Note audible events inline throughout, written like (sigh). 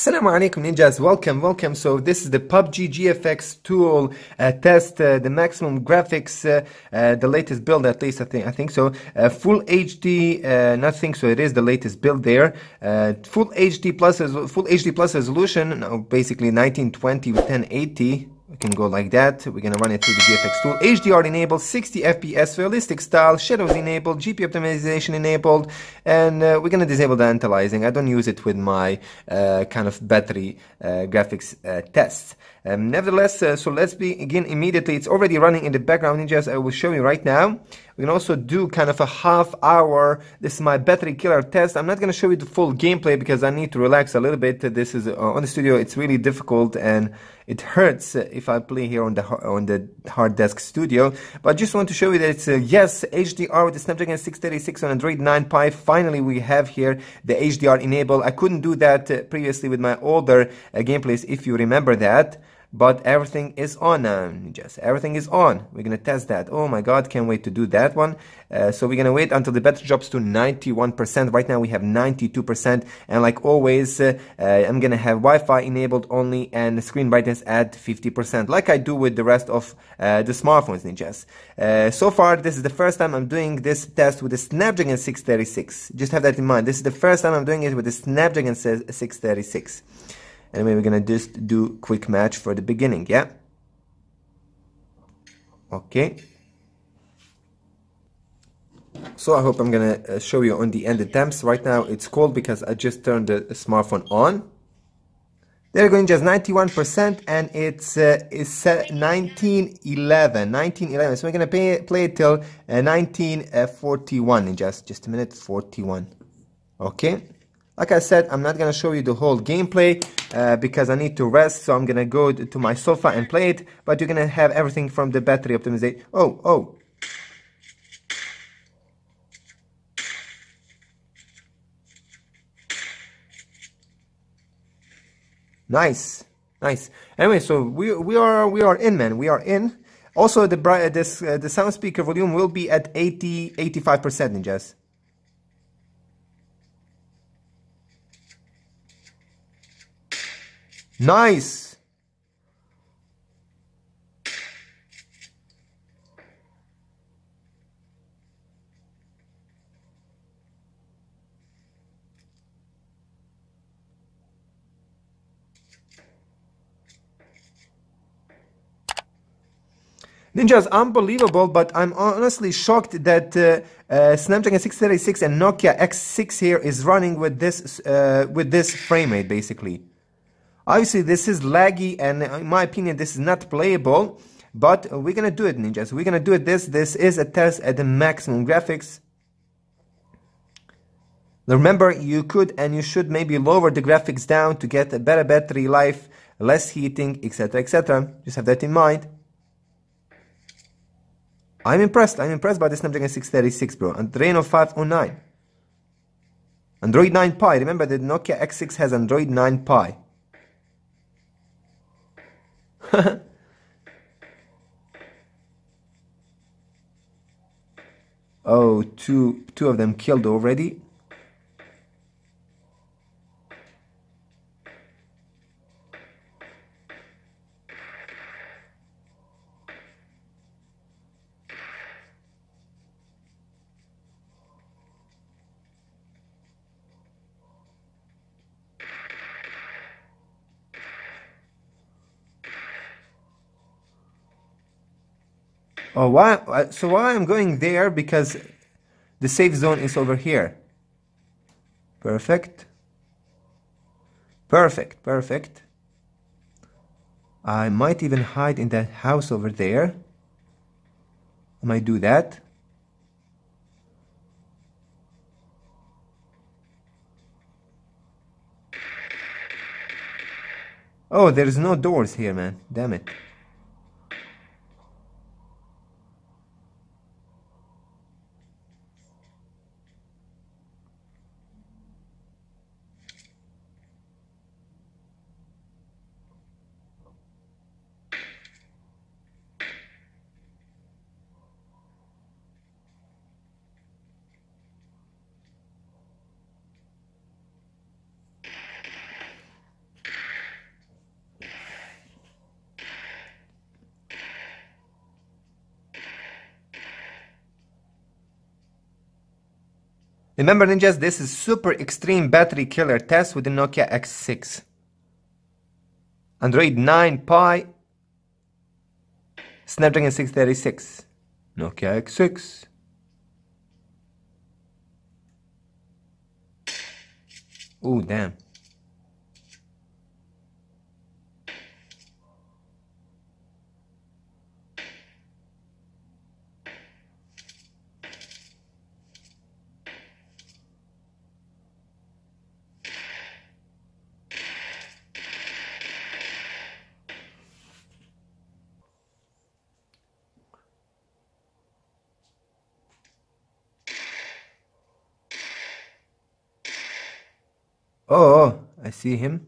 Assalamu alaikum ninjas, welcome, welcome. So this is the PUBG GFX tool uh, test, uh, the maximum graphics, uh, uh the latest build at least I think, I think so. Uh, full HD, uh, nothing, so it is the latest build there. full HD plus, full HD plus resolution, no, basically 1920 with 1080 we can go like that. We're gonna run it through the GFX tool. HDR enabled, 60 FPS, realistic style, shadows enabled, GPU optimization enabled, and uh, we're gonna disable the anti-aliasing. I don't use it with my uh, kind of battery uh, graphics uh, tests. Um, nevertheless, uh, so let's begin immediately. It's already running in the background just I will show you right now. We can also do kind of a half hour. This is my battery killer test. I'm not going to show you the full gameplay because I need to relax a little bit. This is uh, on the studio. It's really difficult and it hurts if I play here on the on the hard desk studio. But I just want to show you that it's uh, yes HDR with the Snapdragon 636 on Android 9 Pie. Finally, we have here the HDR enabled. I couldn't do that uh, previously with my older uh, gameplays, if you remember that but everything is on now just everything is on. We're gonna test that. Oh my god can't wait to do that one. Uh, so we're gonna wait until the battery drops to 91% right now we have 92% and like always uh, uh, I'm gonna have Wi-Fi enabled only and screen brightness at 50% like I do with the rest of uh, the smartphones ninjas uh, so far this is the first time I'm doing this test with the Snapdragon 636 just have that in mind. This is the first time I'm doing it with the Snapdragon 636 Anyway, we're gonna just do quick match for the beginning, yeah? Okay. So I hope I'm gonna uh, show you on the end attempts. Right now it's cold because I just turned the smartphone on. They're going just 91% and it's uh, it's 1911 1911 so we're gonna pay, play it till uh, 1941 in just just a minute 41 okay like I said, I'm not gonna show you the whole gameplay uh, because I need to rest, so I'm gonna go to my sofa and play it, but you're gonna have everything from the battery optimization. Oh, oh. Nice, nice. Anyway, so we we are we are in, man. We are in. Also, the bright this uh, the sound speaker volume will be at 80 85 percent, ninjas. Nice. Ninja is unbelievable, but I'm honestly shocked that uh, uh, Snapdragon 636 and Nokia X6 here is running with this uh, with this frame rate basically. Obviously, this is laggy, and in my opinion, this is not playable. But we're gonna do it, ninjas. We're gonna do it. This this is a test at the maximum graphics. Remember, you could and you should maybe lower the graphics down to get a better battery life, less heating, etc., etc. Just have that in mind. I'm impressed. I'm impressed by the Snapdragon 636, bro. Adreno 509. Android 9 Pie. Remember, the Nokia X6 has Android 9 Pie. (laughs) oh, two, two of them killed already. Oh, why? Uh, so why I'm going there? Because the safe zone is over here. Perfect. Perfect, perfect. I might even hide in that house over there. I might do that. Oh, there's no doors here, man. Damn it. Remember ninjas, this is super extreme battery killer test with the Nokia X6. Android 9 Pie, Snapdragon 636, Nokia X6. Oh, damn. Oh, oh, I see him.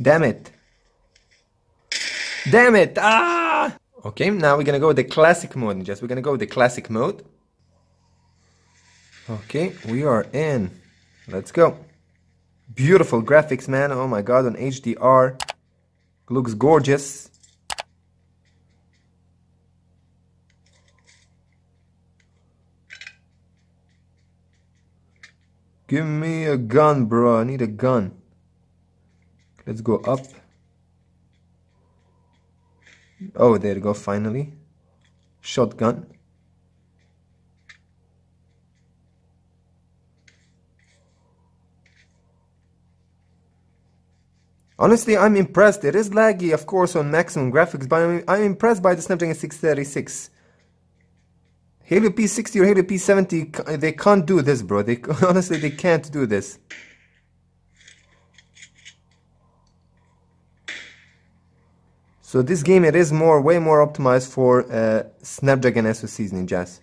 Damn it. Damn it! Ah! Okay, now we're gonna go with the classic mode. Just we're gonna go with the classic mode. Okay, we are in. Let's go. Beautiful graphics, man. Oh my god, on HDR. Looks gorgeous. Give me a gun, bro. I need a gun. Let's go up. Oh, there you go, finally. Shotgun. Honestly, I'm impressed. It is laggy, of course, on maximum graphics, but I'm, I'm impressed by the Snapdragon 636. Helio P60 or Helio P70, they can't do this, bro. They (laughs) honestly, they can't do this. So this game, it is more, way more optimized for uh, Snapdragon SoCs Ninjas.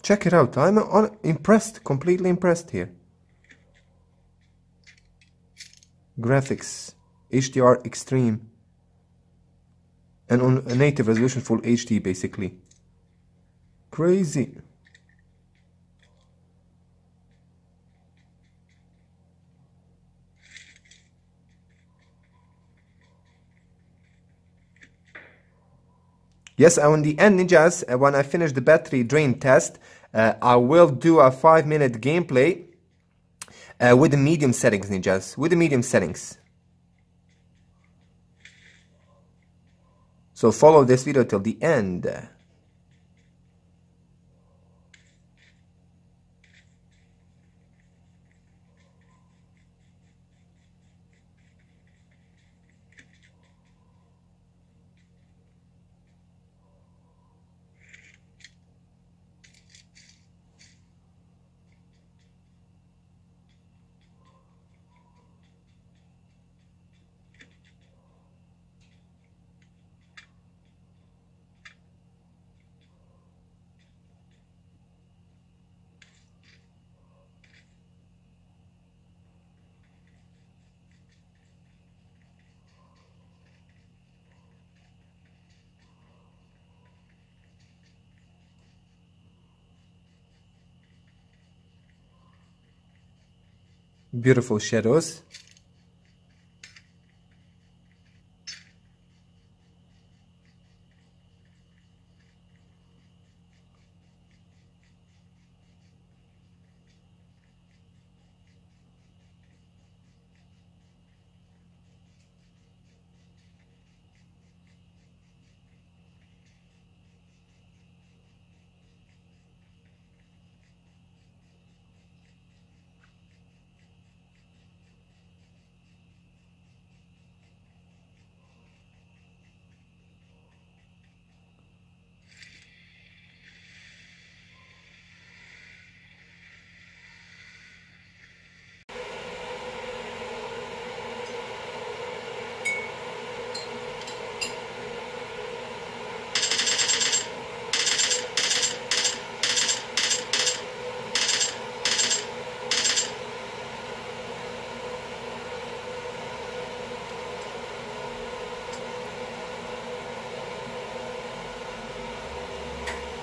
Check it out. I'm impressed, completely impressed here. Graphics, HDR Extreme, and on a native resolution full HD basically. Crazy. Yes, on the end, ninjas, uh, when I finish the battery drain test, uh, I will do a 5 minute gameplay uh, with the medium settings, ninjas, with the medium settings. So follow this video till the end. Beautiful shadows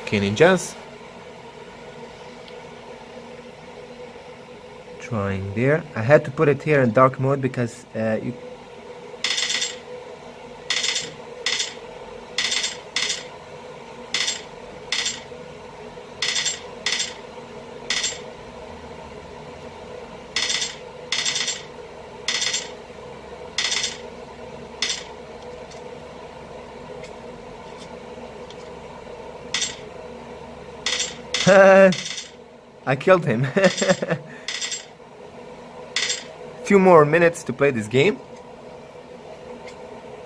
Okay, ninjas. Trying there. I had to put it here in dark mode because uh, you (laughs) I killed him. (laughs) Few more minutes to play this game.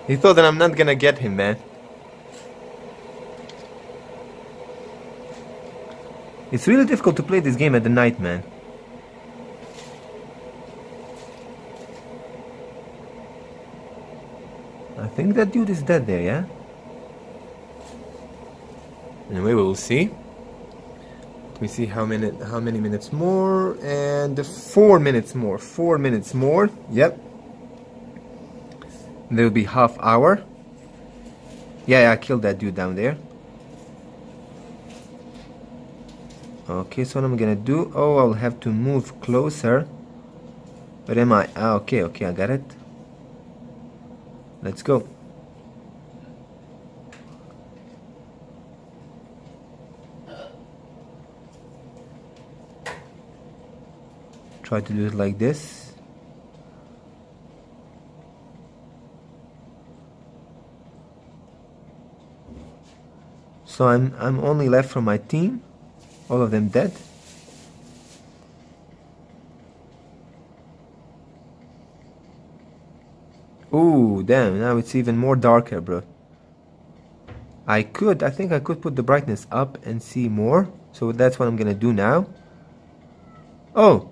He thought that I'm not gonna get him, man. It's really difficult to play this game at the night, man. I think that dude is dead there, yeah? Anyway, we'll see. Me see how many how many minutes more and four minutes more four minutes more. Yep. There will be half hour. Yeah, yeah I killed that dude down there. Okay so what I'm gonna do? Oh I'll have to move closer. Where am I? Ah, okay okay I got it. Let's go try to do it like this so I'm I'm only left from my team all of them dead Ooh, damn, now it's even more darker, bro. I could, I think I could put the brightness up and see more. So that's what I'm gonna do now. Oh,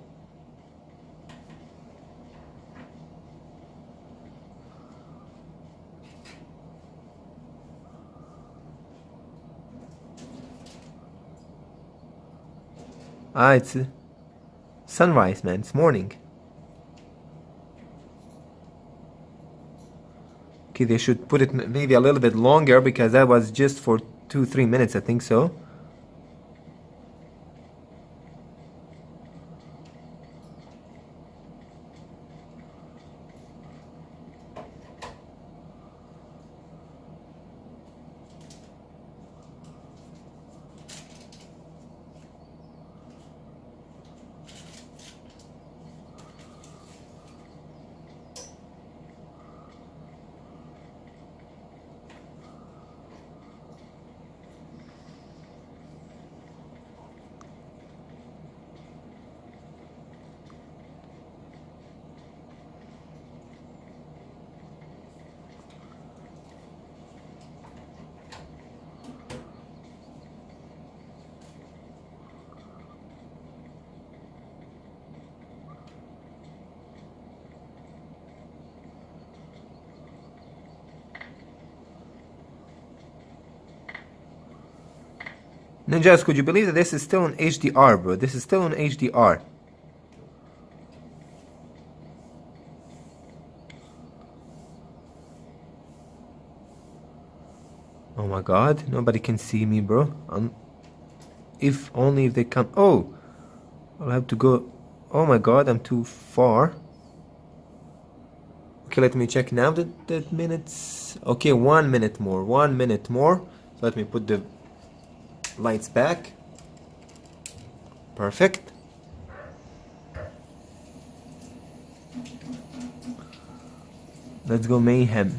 Ah, it's sunrise, man. It's morning. Okay, they should put it maybe a little bit longer because that was just for two, three minutes, I think so. Ninjas, could you believe that this is still in HDR, bro? This is still in HDR. Oh my god, nobody can see me, bro. Um, if only if they come. Oh, I'll have to go. Oh my god, I'm too far. Okay, let me check now the, the minutes. Okay, one minute more, one minute more. So let me put the lights back. Perfect. Let's go mayhem.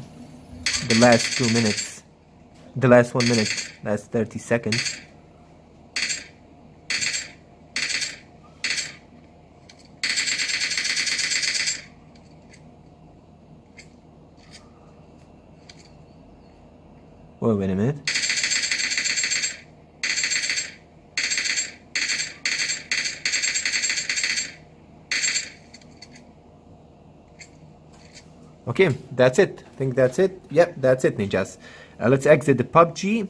The last two minutes. The last one minute. Last 30 seconds. Wait, wait a minute. Okay, that's it. I think that's it. Yep, that's it, ninjas. Uh, let's exit the PUBG.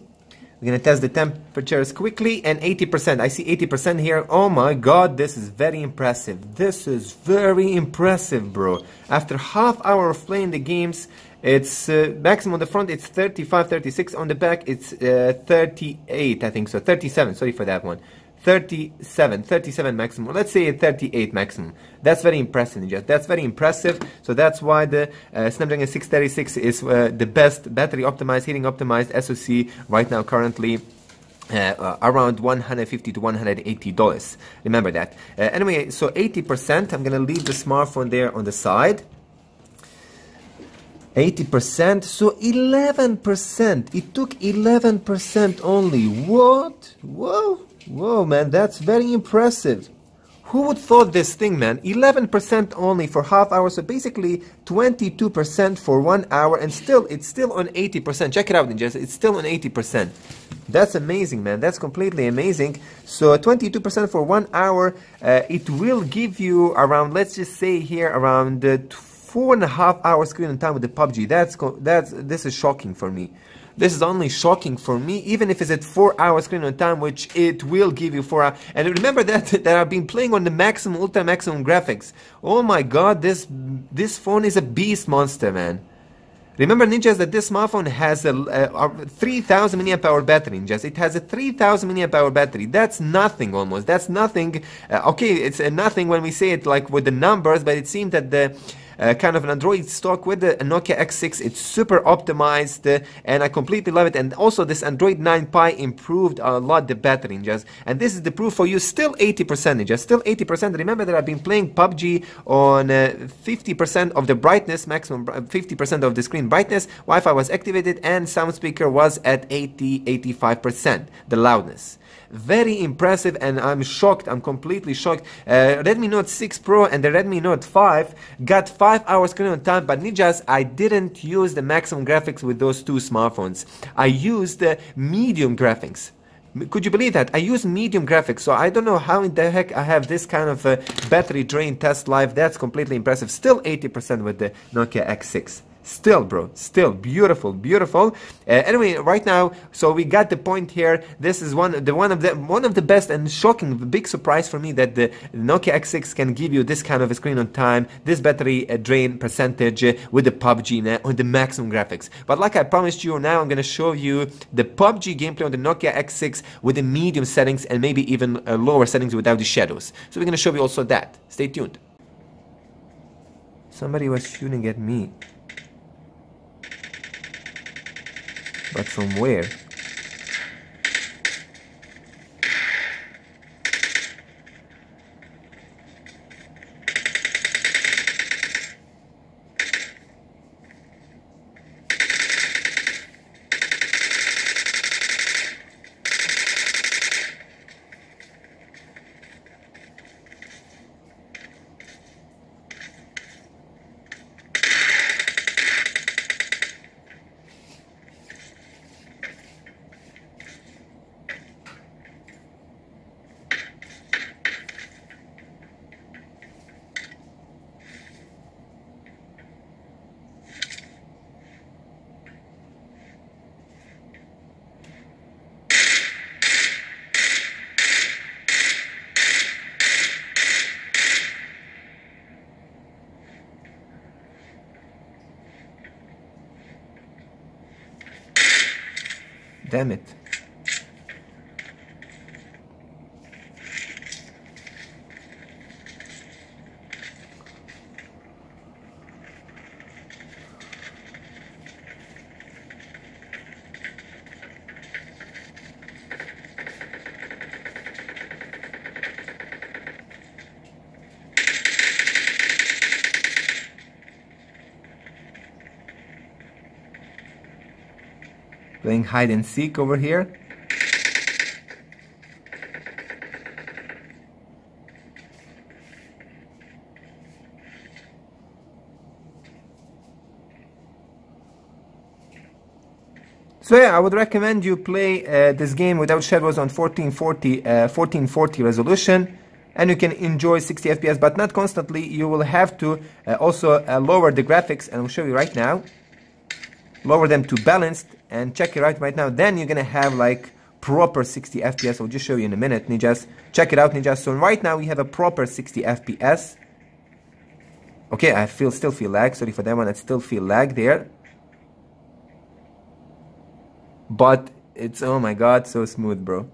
We're gonna test the temperatures quickly and 80%. I see 80% here. Oh my god, this is very impressive. This is very impressive, bro. After half hour of playing the games It's uh, maximum on the front, it's 35, 36. On the back, it's uh, 38, I think so. 37, sorry for that one. 37, 37 maximum. Let's say 38 maximum. That's very impressive, Ninja. That's very impressive. So that's why the uh, Snapdragon 636 is uh, the best battery optimized, heating optimized SoC right now currently. Uh, around 150 to 180 dollars remember that uh, anyway so 80 percent i'm gonna leave the smartphone there on the side 80%, so 11%. It took 11% only. What? Whoa, whoa, man, that's very impressive. Who would thought this thing, man? 11% only for half hour, so basically 22% for one hour, and still, it's still on 80%. Check it out, Ninjas, it's still on 80%. That's amazing, man. That's completely amazing. So 22% for one hour, uh, it will give you around, let's just say here, around uh, four and a half hours screen time with the PUBG. That's that's this is shocking for me. This is only shocking for me, even if it's at four hours screen on time, which it will give you four hours. And remember that (laughs) that I've been playing on the maximum, ultra maximum graphics. Oh my God, this this phone is a beast monster, man. Remember, ninjas, that this smartphone has a, a, a 3000 milliamp hour battery. Ninjas, it has a 3000 milliamp hour battery. That's nothing almost. That's nothing. Uh, okay, it's uh, nothing when we say it like with the numbers, but it seems that the uh, kind of an Android stock with the Nokia X6. It's super optimized uh, and I completely love it. And also this Android 9 Pie improved a lot the battery just. And this is the proof for you. Still 80% just still 80%. Remember that I've been playing PUBG on 50% uh, of the brightness, maximum 50% of the screen brightness. Wi-Fi was activated and sound speaker was at 80, 85%, the loudness very impressive and I'm shocked I'm completely shocked uh, Redmi Note 6 Pro and the Redmi Note 5 got 5 hours screen on time but ninjas I didn't use the maximum graphics with those two smartphones I used the medium graphics could you believe that? I use medium graphics, so I don't know how in the heck I have this kind of uh, battery drain test life. That's completely impressive. Still 80% with the Nokia X6. Still, bro, still beautiful, beautiful. Uh, anyway, right now, so we got the point here. This is one, the one of the one of the best and shocking, big surprise for me that the Nokia X6 can give you this kind of a screen on time, this battery uh, drain percentage uh, with the PUBG on the maximum graphics. But like I promised you, now I'm gonna show you the PUBG gameplay on the Nokia X6 with the medium settings and maybe even uh, lower settings without the shadows. So we're gonna show you also that. Stay tuned. Somebody was shooting at me. But from where? Damn it. Playing hide and seek over here. So yeah, I would recommend you play uh, this game without shadows on 1440, uh, 1440 resolution and you can enjoy 60 FPS but not constantly. You will have to uh, also uh, lower the graphics and I'll show you right now. Lower them to balanced and check it out right now. Then you're gonna have like proper 60 FPS. I'll just show you in a minute, ninjas. Check it out, ninjas. So right now we have a proper 60 FPS. Okay, I feel still feel lag. Sorry for that one. I still feel lag there. but it's oh my god, so smooth, bro.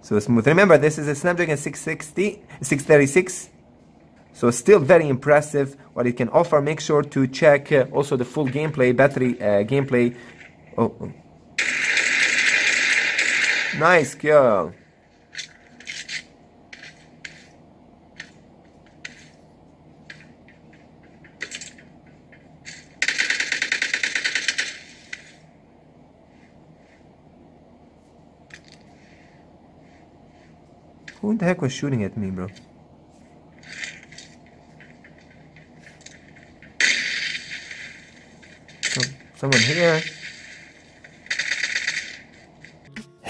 So smooth. Remember, this is a Snapdragon 660, 636. So still very impressive what it can offer. Make sure to check uh, also the full gameplay, battery uh, gameplay. Oh. Nice girl. Who the heck was shooting at me, bro? Someone here.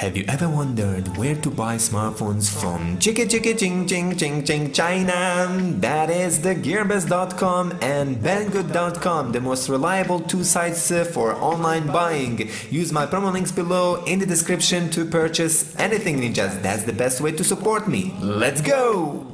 Have you ever wondered where to buy smartphones from? Chicka chicka ching ching ching ching China. That is the gearbest.com and banggood.com, the most reliable two sites uh, for online buying. Use my promo links below in the description to purchase anything ninjas. That's the best way to support me. Let's go!